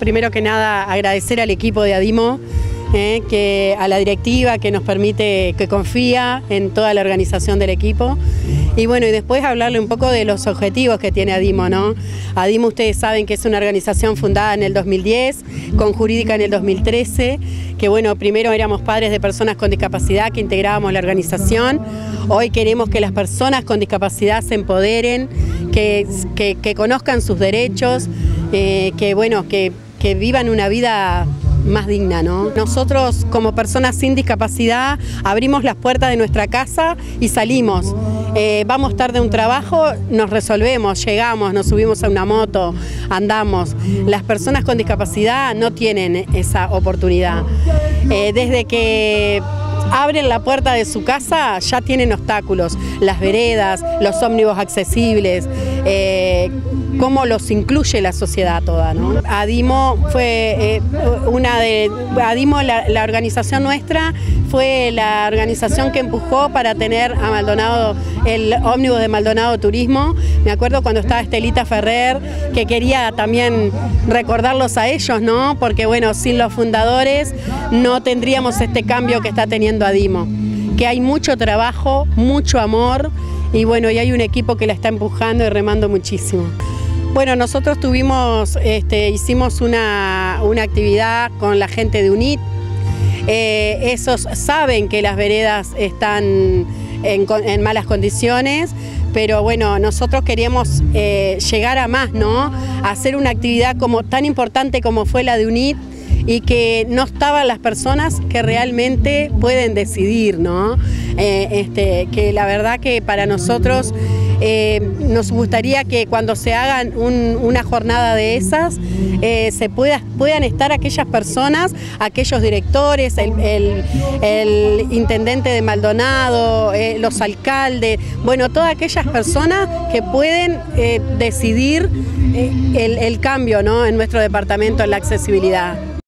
Primero que nada agradecer al equipo de Adimo, eh, que, a la directiva que nos permite, que confía en toda la organización del equipo. Y bueno, y después hablarle un poco de los objetivos que tiene Adimo, ¿no? Adimo ustedes saben que es una organización fundada en el 2010, con jurídica en el 2013, que bueno, primero éramos padres de personas con discapacidad que integrábamos la organización. Hoy queremos que las personas con discapacidad se empoderen, que, que, conozcan sus derechos, eh, que bueno, que que vivan una vida más digna, ¿no? Nosotros como personas sin discapacidad abrimos las puertas de nuestra casa y salimos. Eh, vamos tarde a un trabajo, nos resolvemos, llegamos, nos subimos a una moto, andamos. Las personas con discapacidad no tienen esa oportunidad. Eh, desde que abren la puerta de su casa ya tienen obstáculos, las veredas, los ómnibus accesibles, eh, cómo los incluye la sociedad toda. Adimo fue eh, una de. Adimo, la, organización nuestra, fue la organización que empujó para tener a Maldonado, el ómnibus de Maldonado Turismo. Me acuerdo cuando estaba Estelita Ferrer, que quería también recordarlos a ellos, ¿no? Porque bueno, sin los fundadores no tendríamos este cambio que está teniendo Adimo. Que hay mucho trabajo, mucho amor y bueno, y hay un equipo que la está empujando y remando muchísimo. Bueno, nosotros tuvimos, este, hicimos una, actividad con la gente de UNIT. Eh, esos saben que las veredas están en, malas condiciones, pero bueno, nosotros queríamos eh, llegar a más, ¿no? hacer una actividad como, tan importante como fue la de UNIT y que no estaban las personas que realmente pueden decidir, ¿no? Eh, este, que la verdad que para nosotros eh, nos gustaría que cuando se hagan una jornada de esas, eh, se pueda, puedan estar aquellas personas, aquellos directores, el, intendente de Maldonado, eh, los alcaldes, bueno, todas aquellas personas que pueden decidir el, cambio ¿no? en nuestro departamento en la accesibilidad.